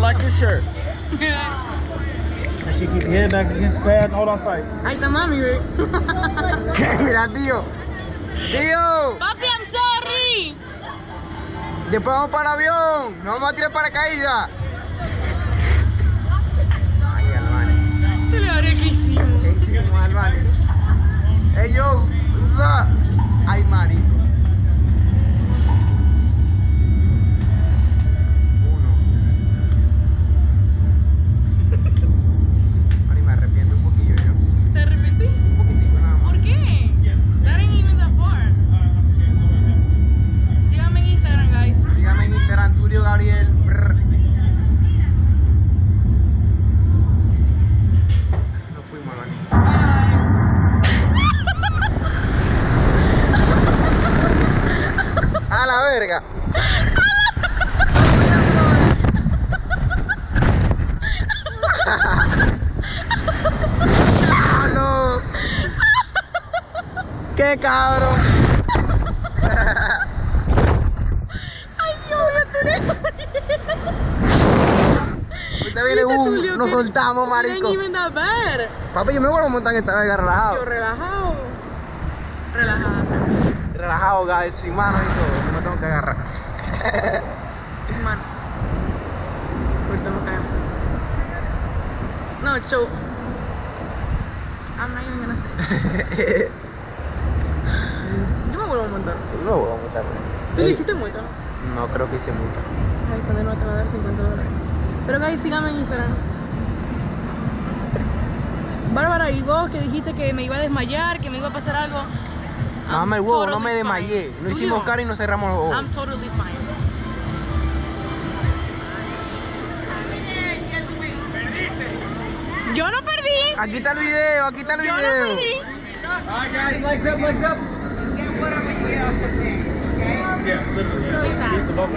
like your shirt. And she keep your head back against the pad and hold on tight. Ahí está mami, güey. Mira, tío. Tío. Papi, I'm sorry. Después vamos para el avión. Nos vamos a tirar paracaídas. Ay, Albani. Se le abrió el hicimos. ¿Qué hicimos, Albani? Ey, yo. za. Ay, marico. A la verga. Ah, no. Qué cabrón. Ay, Dios, Ahorita viene nos soltamos, marico. Papi, yo me vuelvo a montar en esta Yo relajado. relajado. Relajado. Relajado, guys, sin manos y todo. No tengo que agarrar. Tus manos. Ahorita nos caemos. No, show. I'm not even gonna say. Yo me vuelvo a montar. No voy a montar. ¿Tú le hiciste mucho? No creo que hice mucho. Ay, cuando no te va a dar 50 dólares. Pero guys, síganme en Instagram. Bárbara, y vos que dijiste que me iba a desmayar, que me iba a pasar algo. No I'm me el huevo, no totally me desmayé. fine. No hicimos no. cara y nos cerramos los ojos. I'm totally fine. Yo no perdí. Aquí está el video, aquí está el Yo no video. perdí. Alright, guys, legs up, legs up. Yeah, literally. Yeah. Get the no.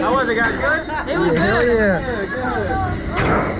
How was it, guys? Good? It was Hell good. yeah.